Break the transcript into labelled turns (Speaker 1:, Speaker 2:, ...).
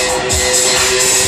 Speaker 1: Música